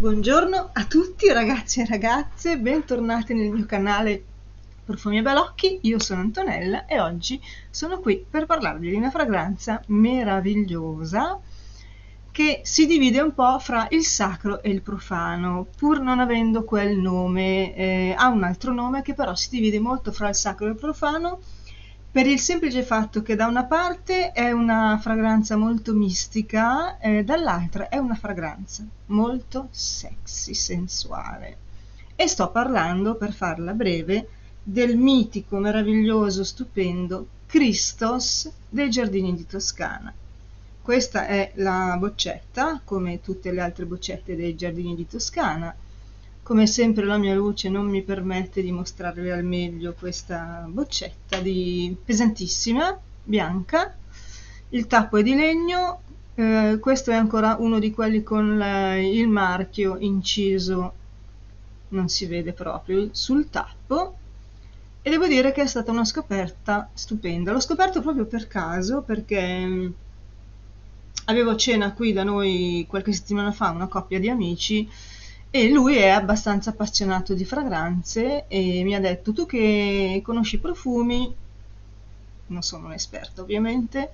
Buongiorno a tutti ragazzi e ragazze, bentornati nel mio canale Profumi e Balocchi, io sono Antonella e oggi sono qui per parlarvi di una fragranza meravigliosa che si divide un po' fra il sacro e il profano, pur non avendo quel nome, eh, ha un altro nome che però si divide molto fra il sacro e il profano per il semplice fatto che da una parte è una fragranza molto mistica, e dall'altra è una fragranza molto sexy, sensuale. E sto parlando, per farla breve, del mitico, meraviglioso, stupendo Christos dei giardini di Toscana. Questa è la boccetta, come tutte le altre boccette dei giardini di Toscana, come sempre la mia luce non mi permette di mostrarvi al meglio questa boccetta di pesantissima, bianca. Il tappo è di legno, eh, questo è ancora uno di quelli con la, il marchio inciso, non si vede proprio, sul tappo. E devo dire che è stata una scoperta stupenda. L'ho scoperto proprio per caso perché mm, avevo cena qui da noi qualche settimana fa, una coppia di amici, e lui è abbastanza appassionato di fragranze e mi ha detto tu che conosci i profumi, non sono un esperto ovviamente,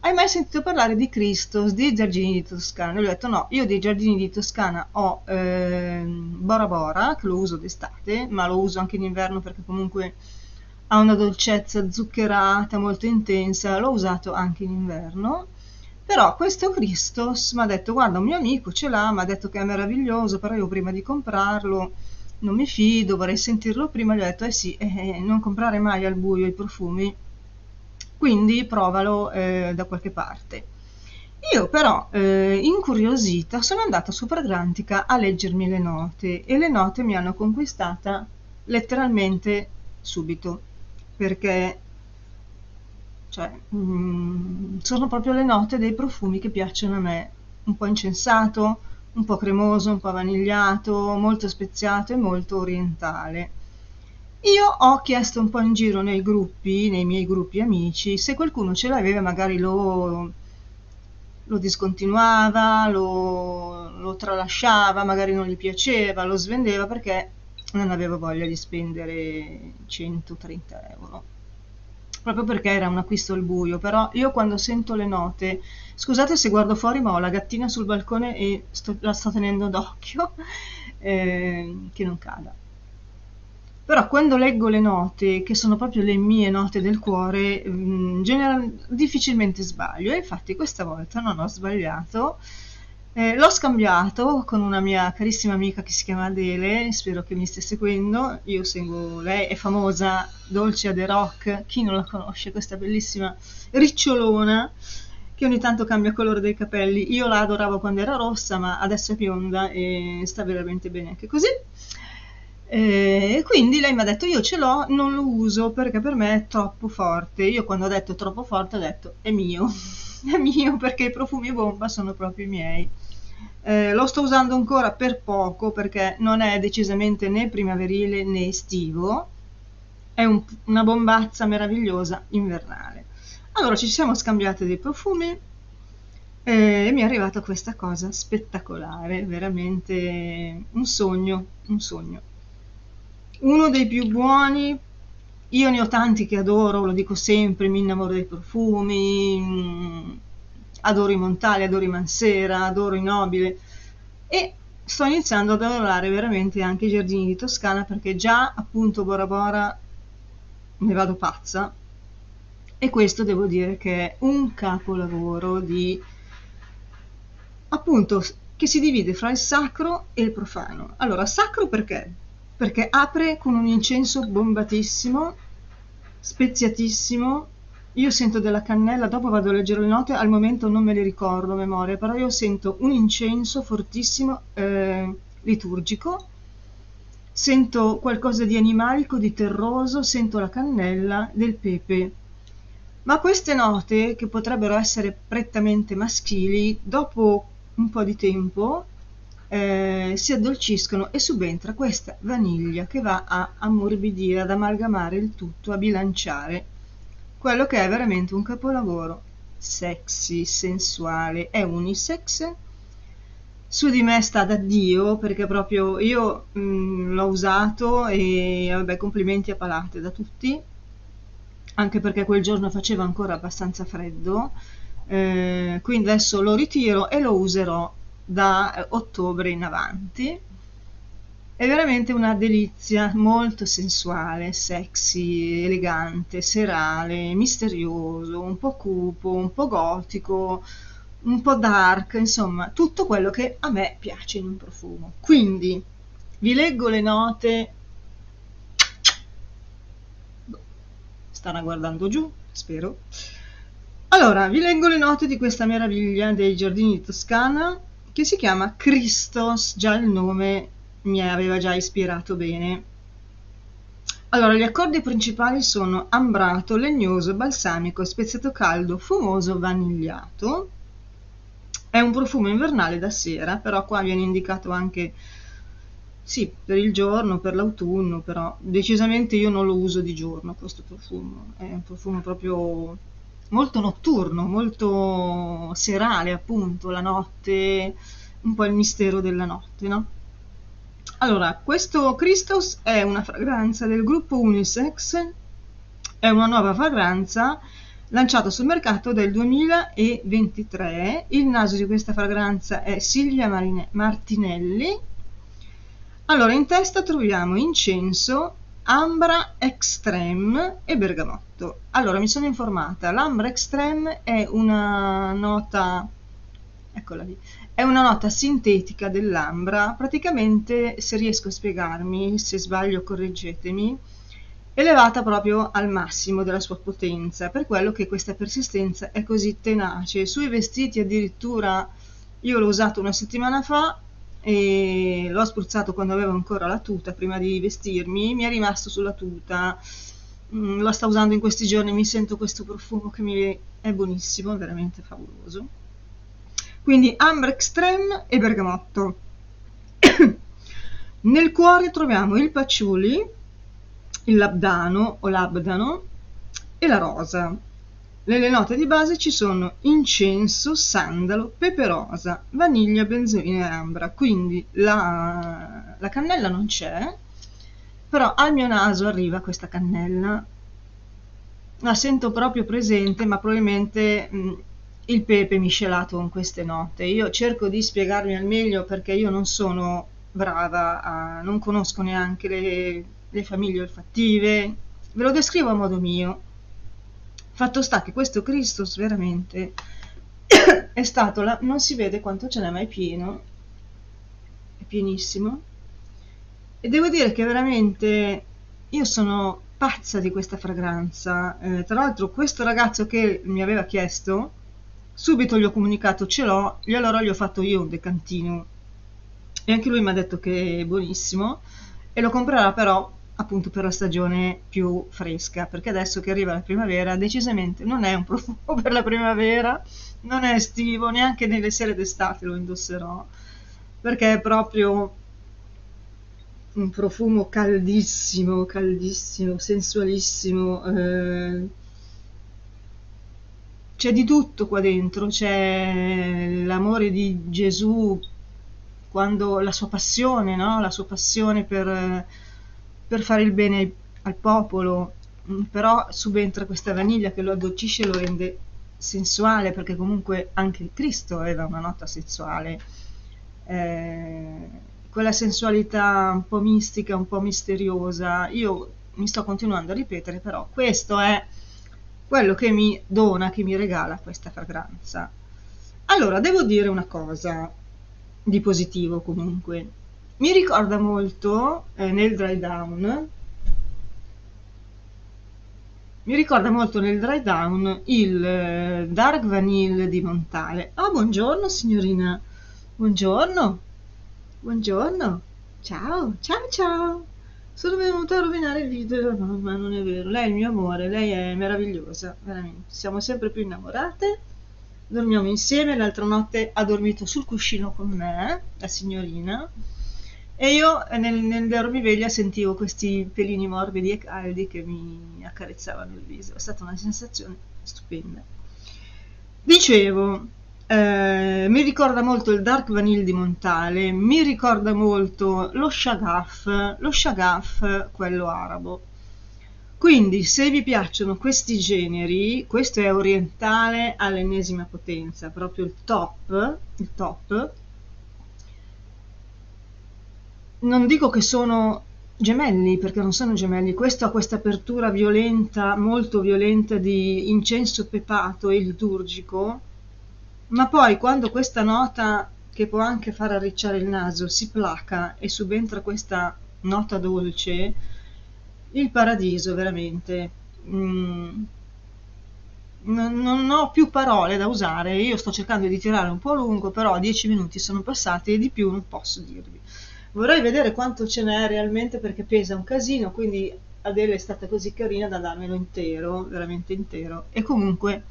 hai mai sentito parlare di Christos, di Giardini di Toscana? Gli ho detto no, io dei Giardini di Toscana ho eh, Bora Bora, che lo uso d'estate, ma lo uso anche in inverno perché comunque ha una dolcezza zuccherata molto intensa, l'ho usato anche in inverno però questo Christos mi ha detto guarda un mio amico ce l'ha, mi ha detto che è meraviglioso, però io prima di comprarlo non mi fido, vorrei sentirlo prima, gli ho detto eh sì, eh, non comprare mai al buio i profumi, quindi provalo eh, da qualche parte. Io però, eh, incuriosita, sono andata su Fragrantica a leggermi le note e le note mi hanno conquistata letteralmente subito, perché cioè, mm, sono proprio le note dei profumi che piacciono a me, un po' incensato, un po' cremoso, un po' vanigliato, molto speziato e molto orientale. Io ho chiesto un po' in giro nei gruppi, nei miei gruppi amici, se qualcuno ce l'aveva magari lo, lo discontinuava, lo, lo tralasciava, magari non gli piaceva, lo svendeva perché non aveva voglia di spendere 130 euro proprio perché era un acquisto al buio, però io quando sento le note, scusate se guardo fuori ma ho la gattina sul balcone e sto, la sto tenendo d'occhio, eh, che non cada. Però quando leggo le note, che sono proprio le mie note del cuore, mh, mm, difficilmente sbaglio infatti questa volta non ho sbagliato eh, l'ho scambiato con una mia carissima amica che si chiama Adele, spero che mi stia seguendo. Io seguo lei, è famosa, Dolce a The Rock. Chi non la conosce? Questa bellissima ricciolona che ogni tanto cambia colore dei capelli. Io la adoravo quando era rossa, ma adesso è bionda e sta veramente bene anche così. Eh, e quindi lei mi ha detto: Io ce l'ho, non lo uso perché per me è troppo forte. Io, quando ho detto troppo forte, ho detto: È mio, è mio perché i profumi bomba sono proprio i miei. Eh, lo sto usando ancora per poco perché non è decisamente né primaverile né estivo, è un, una bombazza meravigliosa invernale. Allora ci siamo scambiati dei profumi eh, e mi è arrivata questa cosa spettacolare, veramente un sogno, un sogno. Uno dei più buoni, io ne ho tanti che adoro, lo dico sempre, mi innamoro dei profumi, mm, adoro i Montali, adoro i Mansera, adoro i Nobile e sto iniziando ad adorare veramente anche i giardini di Toscana perché già appunto Bora Bora ne vado pazza e questo devo dire che è un capolavoro di appunto che si divide fra il sacro e il profano. Allora, sacro perché? Perché apre con un incenso bombatissimo, speziatissimo, io sento della cannella, dopo vado a leggere le note, al momento non me le ricordo a memoria, però io sento un incenso fortissimo eh, liturgico, sento qualcosa di animalico, di terroso, sento la cannella, del pepe. Ma queste note, che potrebbero essere prettamente maschili, dopo un po' di tempo eh, si addolciscono e subentra questa vaniglia che va a ammorbidire, ad amalgamare il tutto, a bilanciare quello che è veramente un capolavoro sexy, sensuale, è unisex, su di me sta da Dio perché proprio io mm, l'ho usato e vabbè complimenti a palate da tutti anche perché quel giorno faceva ancora abbastanza freddo. Eh, quindi adesso lo ritiro e lo userò da eh, ottobre in avanti è veramente una delizia molto sensuale, sexy, elegante, serale, misterioso, un po' cupo, un po' gotico, un po' dark, insomma, tutto quello che a me piace in un profumo. Quindi vi leggo le note. Stanno guardando giù, spero. Allora, vi leggo le note di questa meraviglia dei giardini di Toscana che si chiama Christos, già il nome mi aveva già ispirato bene. Allora, gli accordi principali sono ambrato, legnoso, balsamico, speziato caldo, fumoso, vanigliato è un profumo invernale da sera, però qua viene indicato anche sì, per il giorno, per l'autunno, però decisamente io non lo uso di giorno questo profumo, è un profumo proprio molto notturno, molto serale appunto, la notte, un po' il mistero della notte, no? Allora, questo Christos è una fragranza del gruppo Unisex, è una nuova fragranza lanciato sul mercato del 2023. Il naso di questa fragranza è Silvia Marine Martinelli. Allora, in testa troviamo incenso, ambra extreme e bergamotto. Allora, mi sono informata, l'ambra extreme è una nota eccola lì, è una nota sintetica dell'ambra, praticamente se riesco a spiegarmi, se sbaglio correggetemi, elevata proprio al massimo della sua potenza, per quello che questa persistenza è così tenace. Sui vestiti addirittura io l'ho usato una settimana fa e l'ho spruzzato quando avevo ancora la tuta prima di vestirmi, mi è rimasto sulla tuta. Mm, lo sto usando in questi giorni, mi sento questo profumo che mi è buonissimo, veramente favoloso. Quindi Amber Extreme e Bergamotto. Nel cuore troviamo il patchouli, il labdano o labdano e la rosa. Nelle note di base ci sono incenso, sandalo, pepe rosa, vaniglia, benzolina e ambra. Quindi la, la cannella non c'è, però al mio naso arriva questa cannella. La sento proprio presente, ma probabilmente mh, il pepe miscelato con queste note. Io cerco di spiegarmi al meglio perché io non sono brava, a, non conosco neanche le le famiglie olfattive, ve lo descrivo a modo mio. Fatto sta che questo Christus veramente è stato, la, non si vede quanto ce n'è mai pieno, è pienissimo. E devo dire che veramente io sono pazza di questa fragranza. Eh, tra l'altro questo ragazzo che mi aveva chiesto, subito gli ho comunicato ce l'ho, e allora gli ho fatto io un decantino. E anche lui mi ha detto che è buonissimo e lo comprerà però appunto per la stagione più fresca, perché adesso che arriva la primavera decisamente non è un profumo per la primavera, non è estivo, neanche nelle sere d'estate lo indosserò, perché è proprio un profumo caldissimo, caldissimo, sensualissimo. Eh, c'è di tutto qua dentro, c'è l'amore di Gesù, quando la sua passione, no? la sua passione per per fare il bene al popolo, mm, però subentra questa vaniglia che lo addolcisce e lo rende sensuale, perché comunque anche Cristo aveva una nota sessuale. Eh, quella sensualità un po' mistica, un po' misteriosa, io mi sto continuando a ripetere, però questo è quello che mi dona, che mi regala questa fragranza. Allora, devo dire una cosa di positivo comunque. Mi ricorda molto eh, nel dry down mi ricorda molto nel dry down il eh, dark vanille di Montale. Oh buongiorno signorina. Buongiorno buongiorno. Ciao. Ciao ciao. Sono venuta a rovinare il video no, ma non è vero. Lei è il mio amore lei è meravigliosa veramente. Siamo sempre più innamorate. Dormiamo insieme l'altra notte ha dormito sul cuscino con me la signorina. E io eh, nel, nel dormiveglia sentivo questi pelini morbidi e caldi che mi accarezzavano il viso. È stata una sensazione stupenda. Dicevo, eh, mi ricorda molto il Dark Vanille di Montale, mi ricorda molto lo Shagaf, lo Shagaf, quello arabo. Quindi se vi piacciono questi generi, questo è orientale all'ennesima potenza, proprio il top, il top. Non dico che sono gemelli, perché non sono gemelli, questo ha questa apertura violenta, molto violenta di incenso pepato e liturgico, ma poi quando questa nota che può anche far arricciare il naso si placa e subentra questa nota dolce, il paradiso veramente. Mm. Non, ho più parole da usare, io sto cercando di tirare un po' lungo, però dieci minuti sono passati e di più non posso dirvi. Vorrei vedere quanto ce n'è realmente perché pesa un casino, quindi Adele è stata così carina da darmelo intero, veramente intero. E comunque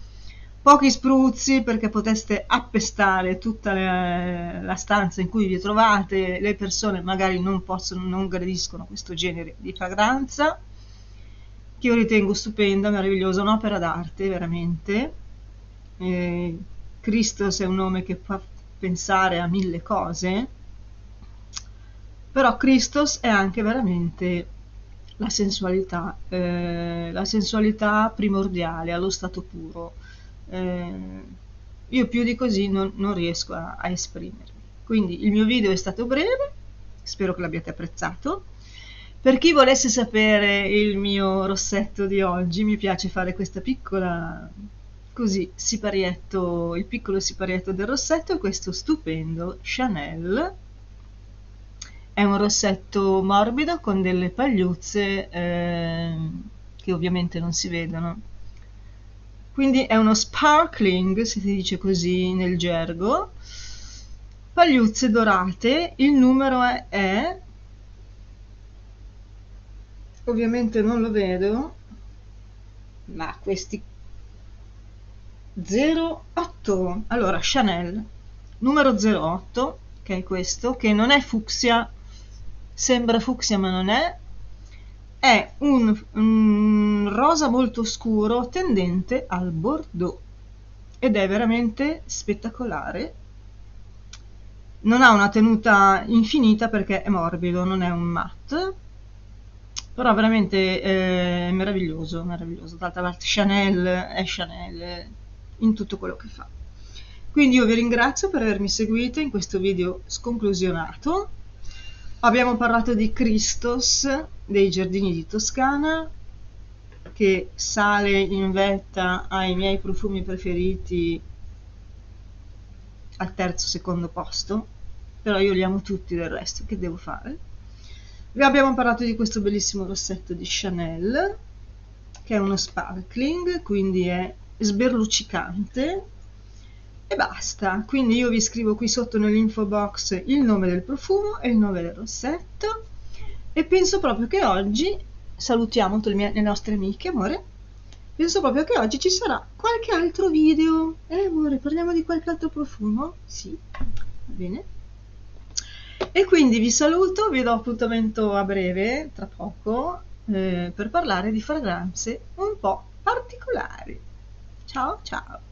pochi spruzzi perché poteste appestare tutta le, la stanza in cui vi trovate, le persone magari non possono, non gradiscono questo genere di fragranza, che io ritengo stupenda, meravigliosa, un'opera d'arte veramente. Eh, Christos è un nome che fa pensare a mille cose, però Christos è anche veramente la sensualità, eh, la sensualità primordiale, allo stato puro eh, io più di così non, non riesco a, a esprimermi. Quindi il mio video è stato breve, spero che l'abbiate apprezzato. Per chi volesse sapere il mio rossetto di oggi, mi piace fare questa piccola così siparietto, il piccolo siparietto del rossetto, questo stupendo Chanel. È un rossetto morbido con delle pagliuzze eh, che ovviamente non si vedono, quindi è uno sparkling, se si dice così nel gergo, pagliuzze dorate, il numero è, è ovviamente non lo vedo, ma questi 08, allora Chanel, numero 08, che è questo, che non è fucsia, sembra fucsia ma non è, è un, un rosa molto scuro tendente al bordeaux ed è veramente spettacolare non ha una tenuta infinita perché è morbido, non è un matte però veramente eh, meraviglioso, meraviglioso. D'altra parte Chanel è Chanel in tutto quello che fa. Quindi io vi ringrazio per avermi seguito in questo video sconclusionato Abbiamo parlato di Christos dei giardini di Toscana che sale in vetta ai miei profumi preferiti al terzo secondo posto. Però io li amo tutti del resto che devo fare? Vi abbiamo parlato di questo bellissimo rossetto di Chanel che è uno sparkling quindi è sberluccicante e basta. Quindi io vi scrivo qui sotto nell'info box il nome del profumo e il nome del rossetto e penso proprio che oggi salutiamo tutte le, le nostre amiche amore penso proprio che oggi ci sarà qualche altro video. Eh amore parliamo di qualche altro profumo? Sì va bene. E quindi vi saluto vi do appuntamento a breve tra poco eh, per parlare di fragranze un po' particolari. Ciao ciao